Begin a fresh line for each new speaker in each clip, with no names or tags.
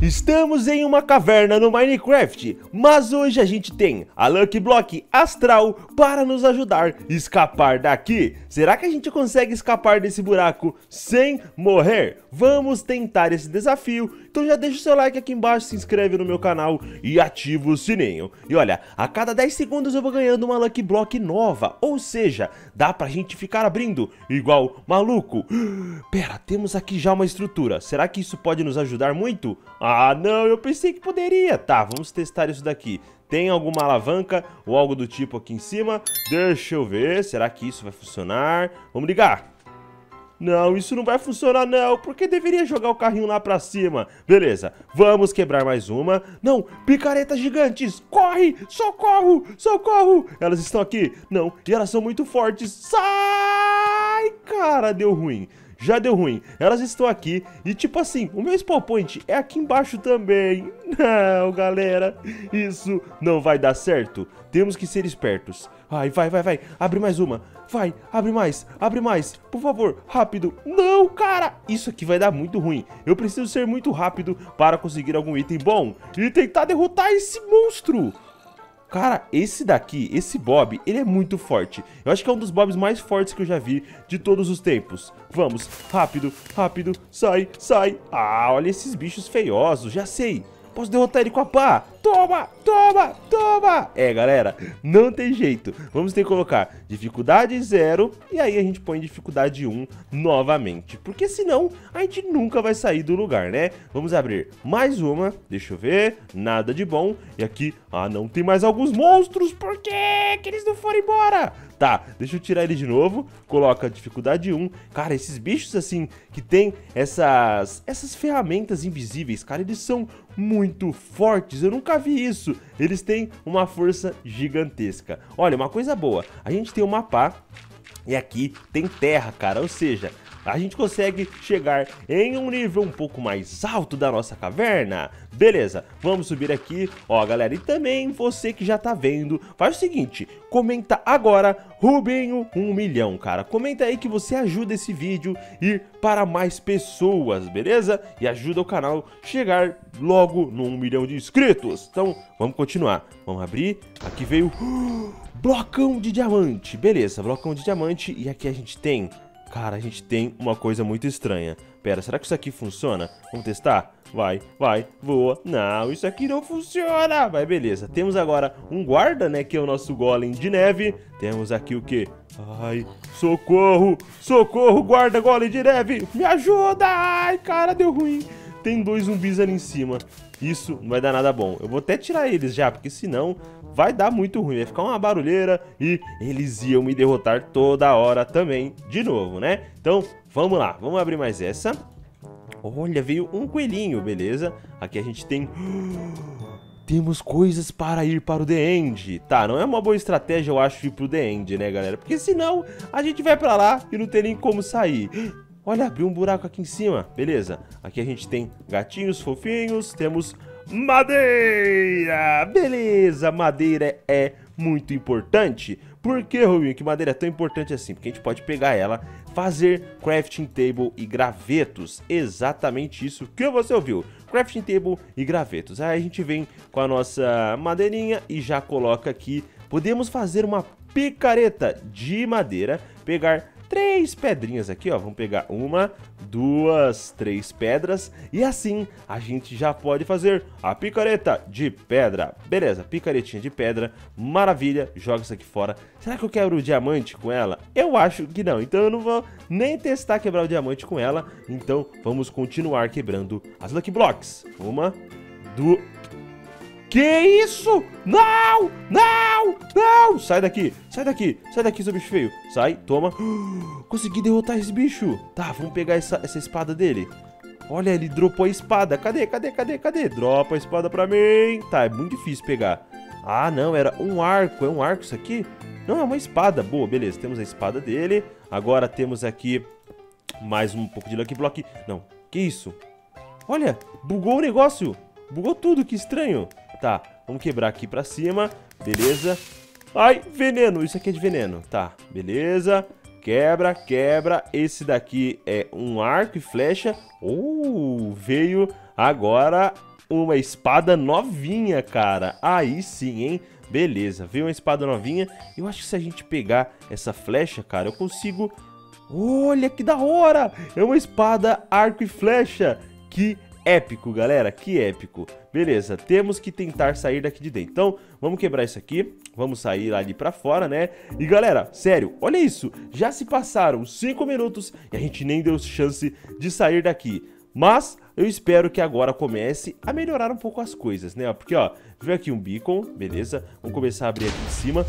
Estamos em uma caverna no Minecraft, mas hoje a gente tem a Lucky Block Astral para nos ajudar a escapar daqui. Será que a gente consegue escapar desse buraco sem morrer? Vamos tentar esse desafio, então já deixa o seu like aqui embaixo, se inscreve no meu canal e ativa o sininho. E olha, a cada 10 segundos eu vou ganhando uma Lucky Block nova, ou seja, dá pra gente ficar abrindo igual maluco. Pera, temos aqui já uma estrutura, será que isso pode nos ajudar muito? Ah, não, eu pensei que poderia. Tá, vamos testar isso daqui. Tem alguma alavanca ou algo do tipo aqui em cima? Deixa eu ver, será que isso vai funcionar? Vamos ligar. Não, isso não vai funcionar não, porque deveria jogar o carrinho lá pra cima. Beleza, vamos quebrar mais uma. Não, picaretas gigantes, corre, socorro, socorro. Elas estão aqui, não, e elas são muito fortes. Sai, cara, deu ruim já deu ruim. Elas estão aqui e tipo assim, o meu spawn point é aqui embaixo também. Não, galera, isso não vai dar certo. Temos que ser espertos. Ai, vai, vai, vai, abre mais uma. Vai, abre mais, abre mais, por favor, rápido. Não, cara, isso aqui vai dar muito ruim. Eu preciso ser muito rápido para conseguir algum item bom e tentar derrotar esse monstro. Cara, esse daqui, esse Bob, ele é muito forte. Eu acho que é um dos Bobs mais fortes que eu já vi de todos os tempos. Vamos, rápido, rápido, sai, sai. Ah, olha esses bichos feiosos, já sei. Posso derrotar ele com a pá. Toma, toma, toma. É, galera, não tem jeito. Vamos ter que colocar dificuldade 0 e aí a gente põe dificuldade 1 um novamente. Porque senão a gente nunca vai sair do lugar, né? Vamos abrir mais uma. Deixa eu ver. Nada de bom. E aqui, ah, não, tem mais alguns monstros. Por que que eles não foram embora? Tá, deixa eu tirar ele de novo. Coloca dificuldade 1. Cara, esses bichos assim, que tem essas, essas ferramentas invisíveis, cara, eles são muito fortes. Eu nunca vi isso. Eles têm uma força gigantesca. Olha, uma coisa boa. A gente tem uma pá e aqui tem terra, cara. Ou seja, a gente consegue chegar em um nível um pouco mais alto da nossa caverna. Beleza, vamos subir aqui, ó galera, e também você que já tá vendo, faz o seguinte, comenta agora, Rubinho 1 milhão, cara, comenta aí que você ajuda esse vídeo ir para mais pessoas, beleza? E ajuda o canal chegar logo no 1 milhão de inscritos, então vamos continuar, vamos abrir, aqui veio... Blocão de diamante, beleza, blocão de diamante. E aqui a gente tem Cara, a gente tem uma coisa muito estranha. Pera, será que isso aqui funciona? Vamos testar? Vai, vai, voa. Não, isso aqui não funciona. Vai, beleza. Temos agora um guarda, né, que é o nosso golem de neve. Temos aqui o quê? Ai, socorro, socorro, guarda golem de neve. Me ajuda. Ai, cara, deu ruim. Tem dois zumbis ali em cima. Isso não vai dar nada bom. Eu vou até tirar eles já, porque senão vai dar muito ruim. Vai ficar uma barulheira e eles iam me derrotar toda hora também, de novo, né? Então, vamos lá. Vamos abrir mais essa. Olha, veio um coelhinho, beleza. Aqui a gente tem... Temos coisas para ir para o The End. Tá, não é uma boa estratégia, eu acho, ir pro The End, né, galera? Porque senão a gente vai pra lá e não tem nem como sair. Olha, abriu um buraco aqui em cima. Beleza. Aqui a gente tem gatinhos fofinhos, temos madeira. Beleza, madeira é muito importante. Por que, Rubinho, que madeira é tão importante assim? Porque a gente pode pegar ela, fazer crafting table e gravetos. Exatamente isso que você ouviu. Crafting table e gravetos. Aí a gente vem com a nossa madeirinha e já coloca aqui. Podemos fazer uma picareta de madeira, pegar três pedrinhas aqui, ó. Vamos pegar uma, duas, três pedras e assim a gente já pode fazer a picareta de pedra. Beleza, picaretinha de pedra, maravilha, joga isso aqui fora. Será que eu quebro o diamante com ela? Eu acho que não, então eu não vou nem testar quebrar o diamante com ela. Então vamos continuar quebrando as Lucky Blocks. Uma, duas... Que isso? Não! Não! Não! Sai daqui! Sai daqui! Sai daqui, seu bicho feio! Sai, toma! Consegui derrotar esse bicho! Tá, vamos pegar essa, essa espada dele. Olha, ele dropou a espada. Cadê, cadê, cadê, cadê? Dropa a espada pra mim. Tá, é muito difícil pegar. Ah, não, era um arco. É um arco isso aqui? Não, é uma espada. Boa, beleza. Temos a espada dele. Agora temos aqui mais um pouco de Lucky Block. Não, que isso? Olha, bugou o negócio. Bugou tudo, que estranho. Tá, vamos quebrar aqui pra cima. Beleza. Ai, veneno. Isso aqui é de veneno. Tá, beleza. Quebra, quebra. Esse daqui é um arco e flecha. Uh, veio Agora, uma espada novinha, cara. Aí sim, hein? Beleza, veio uma espada novinha. Eu acho que se a gente pegar essa flecha, cara, eu consigo... Olha que da hora! É uma espada arco e flecha. Que épico, galera, que épico. Beleza, temos que tentar sair daqui de dentro. Então, vamos quebrar isso aqui. Vamos sair ali pra fora, né? E galera, sério, olha isso. Já se passaram 5 minutos e a gente nem deu chance de sair daqui. Mas eu espero que agora comece a melhorar um pouco as coisas, né? Porque, ó, veio aqui um beacon, beleza? Vamos começar a abrir aqui em cima.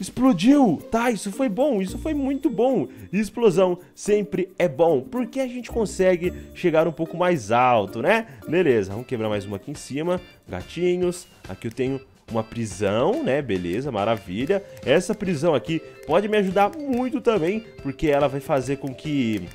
Explodiu! Tá, isso foi bom, isso foi muito bom. explosão sempre é bom, porque a gente consegue chegar um pouco mais alto, né? Beleza, vamos quebrar mais uma aqui em cima. Gatinhos, aqui eu tenho uma prisão, né? Beleza, maravilha. Essa prisão aqui pode me ajudar muito também, porque ela vai fazer com que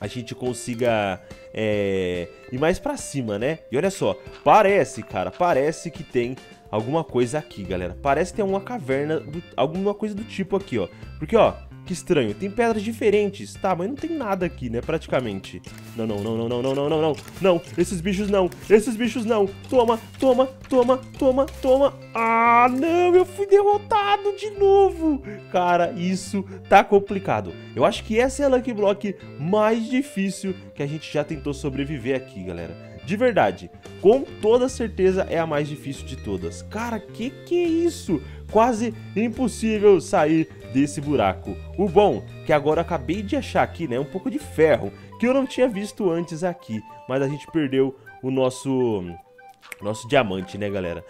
a gente consiga é, ir mais pra cima, né? E olha só, parece, cara, parece que tem alguma coisa aqui, galera. Parece que uma caverna, alguma coisa do tipo aqui, ó. Porque, ó, que estranho, tem pedras diferentes. Tá, mas não tem nada aqui, né, praticamente. Não, não, não, não, não, não, não, não, não. Não, esses bichos não, esses bichos não. Toma, toma, toma, toma, toma. Ah, não, eu fui derrotado de novo. Cara, isso tá complicado. Eu acho que essa é a Lucky Block mais difícil que a gente já tentou sobreviver aqui, galera. De verdade, com toda certeza é a mais difícil de todas. Cara, que que é isso? Quase impossível sair desse buraco. O bom que agora acabei de achar aqui, né, um pouco de ferro, que eu não tinha visto antes aqui, mas a gente perdeu o nosso nosso diamante, né, galera?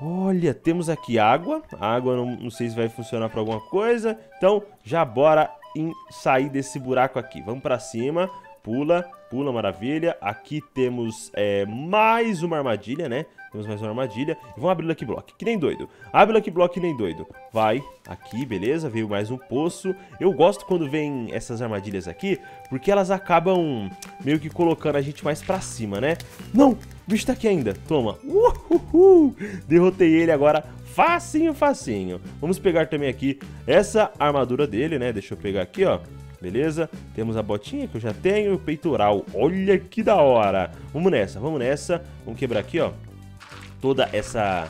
Olha, temos aqui água. A água não, não sei se vai funcionar para alguma coisa. Então, já bora em sair desse buraco aqui. Vamos para cima. Pula, pula, maravilha. Aqui temos é, mais uma armadilha, né? Temos mais uma armadilha. E vamos abrir o Lucky Block, que nem doido. Abre o Lucky Block que nem doido. Vai, aqui, beleza. Veio mais um poço. Eu gosto quando vem essas armadilhas aqui, porque elas acabam meio que colocando a gente mais pra cima, né? Não, o bicho tá aqui ainda. Toma. Uhul. Derrotei ele agora facinho, facinho. Vamos pegar também aqui essa armadura dele, né? Deixa eu pegar aqui, ó beleza? Temos a botinha que eu já tenho, o peitoral, olha que da hora! Vamos nessa, vamos nessa, vamos quebrar aqui, ó, toda essa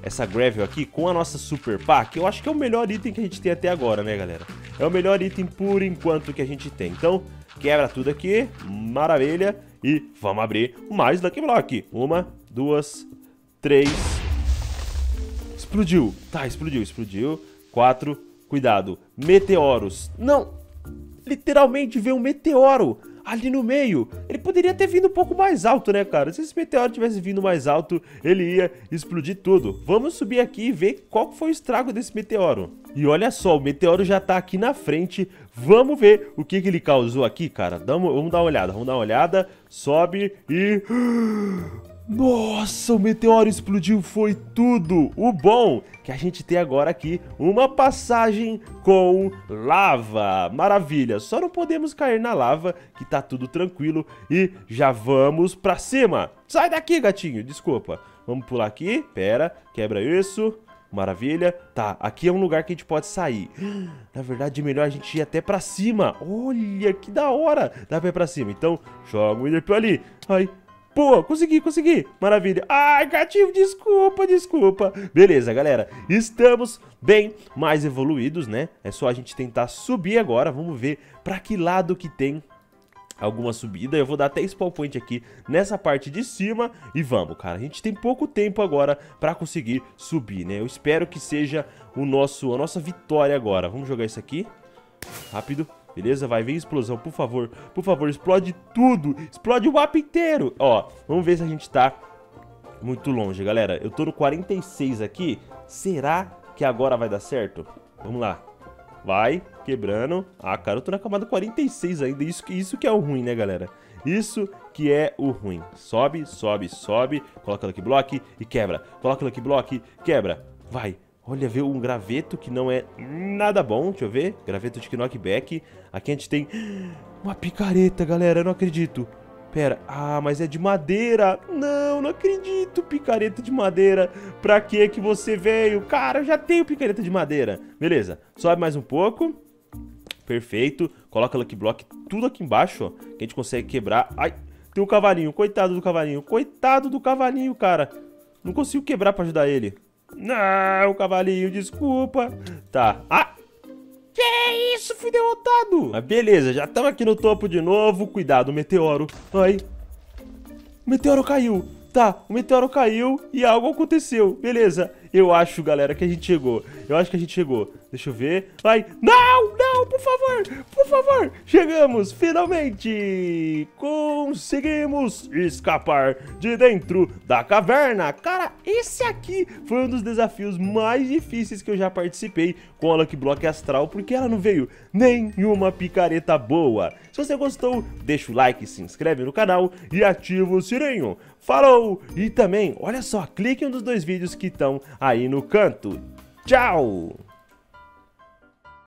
essa gravel aqui com a nossa super pá, que eu acho que é o melhor item que a gente tem até agora, né, galera? É o melhor item por enquanto que a gente tem. Então, quebra tudo aqui, maravilha, e vamos abrir mais Lucky Block. Uma, duas, três... Explodiu. Tá, explodiu, explodiu. Quatro, cuidado. Meteoros. Não, literalmente veio um meteoro ali no meio. Ele poderia ter vindo um pouco mais alto, né, cara? Se esse meteoro tivesse vindo mais alto, ele ia explodir tudo. Vamos subir aqui e ver qual foi o estrago desse meteoro. E olha só, o meteoro já tá aqui na frente. Vamos ver o que, que ele causou aqui, cara. Vamos dar uma olhada, vamos dar uma olhada. Sobe e... Nossa, o meteoro explodiu, foi tudo! O bom que a gente tem agora aqui uma passagem com lava. Maravilha, só não podemos cair na lava, que tá tudo tranquilo. E já vamos pra cima. Sai daqui, gatinho, desculpa. Vamos pular aqui, pera, quebra isso. Maravilha. Tá, aqui é um lugar que a gente pode sair. Na verdade, é melhor a gente ir até pra cima. Olha, que da hora. Dá pra ir pra cima. Então, joga o Wither ali. Ai, Pô, consegui, consegui. Maravilha. Ai, gatinho, desculpa, desculpa. Beleza, galera. Estamos bem mais evoluídos, né? É só a gente tentar subir agora. Vamos ver pra que lado que tem alguma subida. Eu vou dar até spawn point aqui nessa parte de cima e vamos, cara. A gente tem pouco tempo agora pra conseguir subir, né? Eu espero que seja o nosso, a nossa vitória agora. Vamos jogar isso aqui. Rápido. Beleza? Vai vir explosão, por favor. Por favor, explode tudo. Explode o mapa inteiro. Ó, vamos ver se a gente tá muito longe, galera. Eu tô no 46 aqui. Será que agora vai dar certo? Vamos lá. Vai, quebrando. Ah, cara, eu tô na camada 46 ainda. Isso, isso que é o ruim, né, galera? Isso que é o ruim. Sobe, sobe, sobe. Coloca Lucky Block e quebra. Coloca Lucky Block, quebra. Vai. Olha, veio um graveto que não é nada bom. Deixa eu ver. Graveto de knockback. Aqui a gente tem uma picareta, galera. Eu não acredito. Pera. Ah, mas é de madeira. Não, não acredito. Picareta de madeira. Pra que que você veio? Cara, eu já tenho picareta de madeira. Beleza. Sobe mais um pouco. Perfeito. Coloca Lucky Block tudo aqui embaixo, ó. Que a gente consegue quebrar. Ai, tem um cavalinho. Coitado do cavalinho. Coitado do cavalinho, cara. Não consigo quebrar pra ajudar ele. Não, cavalinho, desculpa. Tá. Ah! Que isso, fui derrotado. Mas beleza, já estamos aqui no topo de novo. Cuidado, meteoro. Ai. O meteoro caiu. Tá, o meteoro caiu e algo aconteceu. Beleza. Eu acho, galera, que a gente chegou. Eu acho que a gente chegou. Deixa eu ver. Vai. Não, não, por favor, por favor. Chegamos, finalmente. Conseguimos escapar de dentro da caverna. Cara, esse aqui foi um dos desafios mais difíceis que eu já participei com a Lucky Block Astral, porque ela não veio nenhuma picareta boa. Se você gostou, deixa o like, se inscreve no canal e ativa o sininho. Falou! E também, olha só, clique em um dos dois vídeos que estão aí no canto. Tchau!